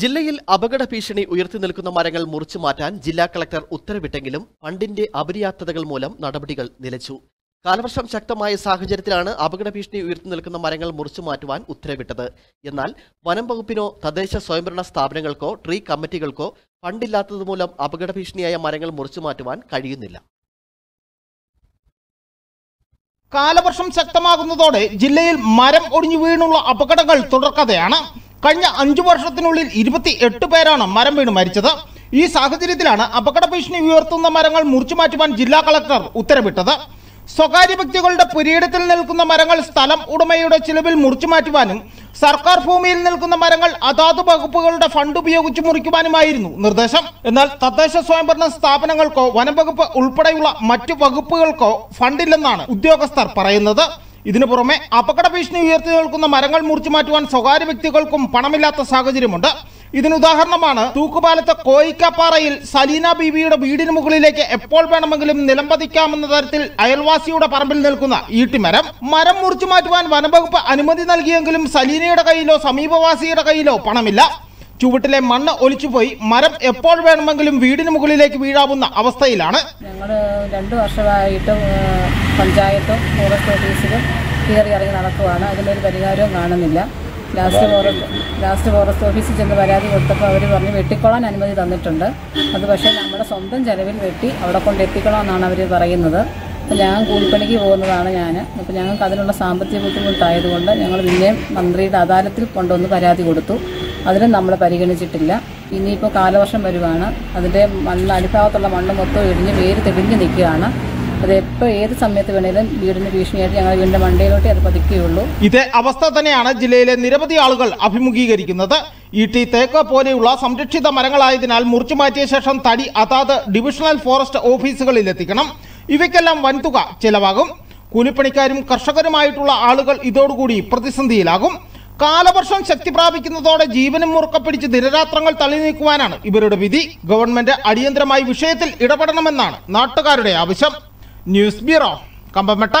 ജില്ലയിൽ അപകട ഭീഷണി ഉയർത്തി നിൽക്കുന്ന മരങ്ങൾ മുറിച്ചു മാറ്റാൻ ജില്ലാ കളക്ടർ ഉത്തരവിട്ടെങ്കിലും ഫണ്ടിന്റെ അപര്യാപ്തതകൾ മൂലം നടപടികൾ നിലച്ചു. കാലവർഷം ശക്തമായ സാഹചര്യത്തിലാണ് അപകട ഭീഷണി ഉയർത്തി നിൽക്കുന്ന മരങ്ങൾ മുറിച്ചു മാറ്റുവാൻ ഉത്തരവിട്ടത്. എന്നാൽ വനം വകുപ്പിനോ തദ്ദേശ സ്വയംഭരണ സ്ഥാപനങ്ങൾക്കോ ട്രീ കമ്മിറ്റികൾക്കോ ഫണ്ടില്ലാത്തതുമൂലം അപകട ഭീഷണിയായ മരങ്ങൾ മുറിച്ചു മാറ്റുവാൻ കഴിയുന്നില്ല. കാലവർഷം ശക്തമാകുന്നതോടെ ജില്ലയിൽ മരം ഒടിഞ്ഞു വീണുള്ള അപകടങ്ങൾ തുടർക്കഥയാണ്. കഴിഞ്ഞ അഞ്ചു വർഷത്തിനുള്ളിൽ ഇരുപത്തി എട്ട് പേരാണ് മരം വീണ് മരിച്ചത്. ഈ സാഹചര്യത്തിലാണ് അപകട ഭീഷണി ഉയർത്തുന്ന മരങ്ങൾ മുറിച്ചു മാറ്റുവാൻ ജില്ലാ കളക്ടർ ഉത്തരവിട്ടത്. സ്വകാര്യ വ്യക്തികളുടെ പുരയിടത്തിൽ നിൽക്കുന്ന മരങ്ങൾ സ്ഥലം ഉടമയുടെ ചിലവിൽ മുറിച്ചു മാറ്റുവാനും സർക്കാർ ഭൂമിയിൽ നിൽക്കുന്ന മരങ്ങൾ അതാത് വകുപ്പുകളുടെ ഫണ്ട് ഉപയോഗിച്ച് മുറിക്കുവാനുമായിരുന്നു നിർദ്ദേശം. എന്നാൽ തദ്ദേശ സ്വയംഭരണ സ്ഥാപനങ്ങൾക്കോ വനംവകുപ്പ് ഉൾപ്പെടെയുള്ള മറ്റു വകുപ്പുകൾക്കോ ഫണ്ടില്ലെന്നാണ് ഉദ്യോഗസ്ഥർ പറയുന്നത്. ഇതിനു പുറമെ അപകട ഭീഷണി ഉയർത്തി നിൽക്കുന്ന മരങ്ങൾ മുറിച്ചു മാറ്റുവാൻ സ്വകാര്യ വ്യക്തികൾക്കും പണമില്ലാത്ത സാഹചര്യമുണ്ട്. ഇതിനുദാഹരണമാണ് തൂക്കുപാലത്തെ കോയിക്കാപ്പാറയിൽ സലീന ബീവിയുടെ വീടിന് മുകളിലേക്ക് എപ്പോൾ വേണമെങ്കിലും നിലംപതിക്കാമെന്ന തരത്തിൽ അയൽവാസിയുടെ പറമ്പിൽ നിൽക്കുന്ന ഈട്ടിമരം മരം മുറിച്ചു മാറ്റുവാൻ വനംവകുപ്പ് അനുമതി നൽകിയെങ്കിലും സലീനയുടെ കയ്യിലോ സമീപവാസിയുടെ കയ്യിലോ പണമില്ല. ചുവട്ടിലെ മണ്ണ് ഒലിച്ചുപോയി. മരം എപ്പോൾ വേണമെങ്കിലും വീടിന് മുകളിലേക്ക് വീഴാവുന്ന അവസ്ഥയിലാണ്. ഞങ്ങൾ രണ്ടു വർഷമായിട്ടും പഞ്ചായത്തും ഫോറസ്റ്റ് ഓഫീസിലും കയറി ഇറങ്ങി നടക്കുവാണ്. അതിനൊരു പരിഹാരവും കാണുന്നില്ല. ലാസ്റ്റ് ഫോറസ്റ്റ് ലാസ്റ്റ് ഫോറസ്റ്റ് ഓഫീസിൽ ചെന്ന് പരാതി കൊടുത്തപ്പോൾ അവർ പറഞ്ഞ് വെട്ടിക്കൊള്ളാൻ അനുമതി തന്നിട്ടുണ്ട്. അത് പക്ഷേ നമ്മുടെ സ്വന്തം ചെലവിൽ വെട്ടി അവിടെ കൊണ്ട് എത്തിക്കണമെന്നാണ് അവർ പറയുന്നത്. അപ്പം ഞാൻ കൂലിപ്പണിക്ക് പോകുന്നതാണ് ഞാൻ അപ്പം ഞങ്ങൾക്ക് അതിനുള്ള സാമ്പത്തിക ബുദ്ധിമുട്ടായതുകൊണ്ട് ഞങ്ങൾ പിന്നെയും മന്ത്രിയുടെ അദാലത്തിൽ കൊണ്ടുവന്ന് പരാതി കൊടുത്തു. അതിനും നമ്മൾ പരിഗണിച്ചിട്ടില്ല. ഇനിയിപ്പോൾ കാലവർഷം വരുവാണ്. അതിന്റെ മണ്ണ് അടിഭാഗത്തുള്ള മണ്ണ് മൊത്തം ഇടിഞ്ഞ് വേര് തെളിഞ്ഞ് നിൽക്കുകയാണ്. ഇത് ഏത് ഇതേ അവസ്ഥ തന്നെയാണ് ജില്ലയിലെ നിരവധി ആളുകൾ അഭിമുഖീകരിക്കുന്നത്. ഈട്ടി തേക്ക് പോലെയുള്ള സംരക്ഷിത മരങ്ങളായതിനാൽ മുറിച്ചു മാറ്റിയ ശേഷം തടി അതാത് ഡിവിഷണൽ ഫോറസ്റ്റ് ഓഫീസുകളിൽ എത്തിക്കണം. ഇവയ്ക്കെല്ലാം വൻതുക ചെലവാകും. കൂലിപ്പണിക്കാരും കർഷകരുമായിട്ടുള്ള ആളുകൾ ഇതോടുകൂടി പ്രതിസന്ധിയിലാകും. കാലവർഷം ശക്തി പ്രാപിക്കുന്നതോടെ ജീവനും മുറുക്കപ്പിടിച്ച് ദിനരാത്രങ്ങൾ തള്ളി നീക്കുവാനാണ് ഇവരുടെ വിധി. ഗവൺമെന്റ് അടിയന്തരമായി വിഷയത്തിൽ ഇടപെടണമെന്നാണ് നാട്ടുകാരുടെ ആവശ്യം. News bureau കമ്പമെട്ട